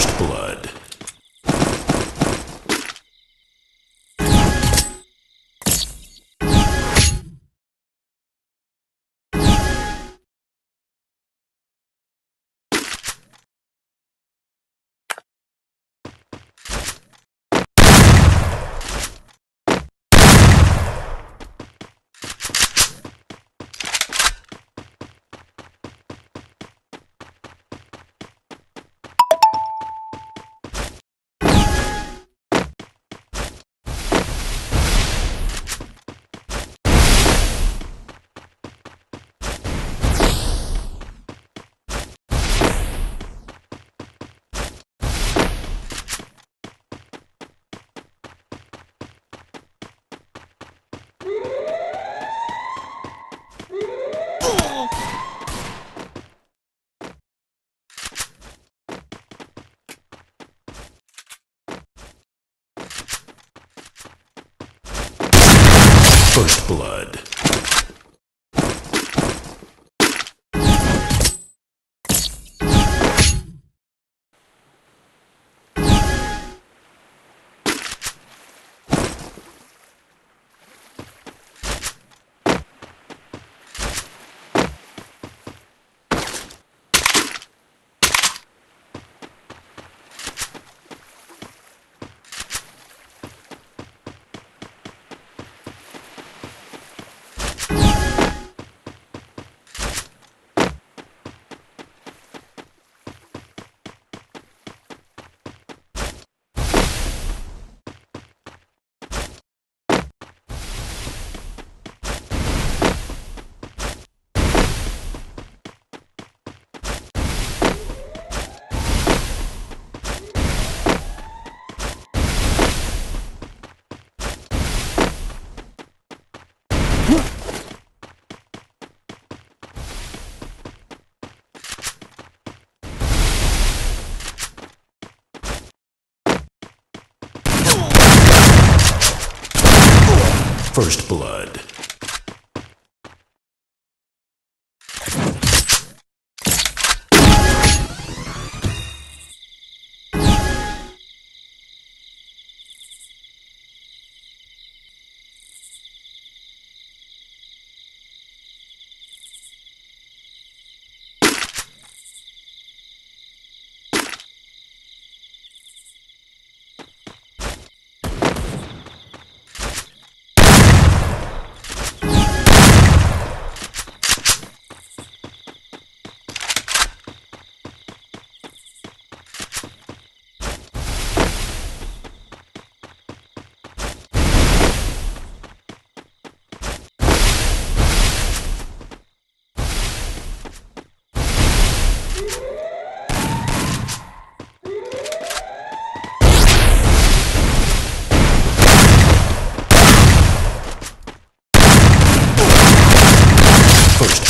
First blood. First blood. First blood.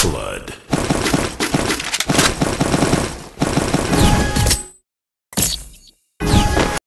Blood.